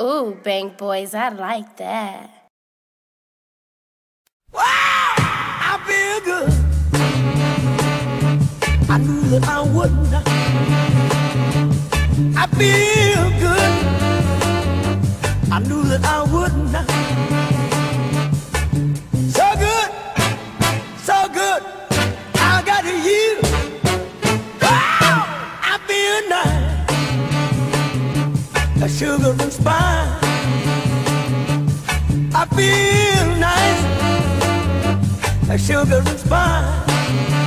Ooh, Bankboyz, I like that. Wow, I feel good. I knew that I would not. I feel good. I knew that I would A sugar and spice. I feel nice. A sugar and spice.